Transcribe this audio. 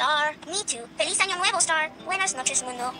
Star. Me too. Feliz año nuevo, Star. Buenas noches, mundo.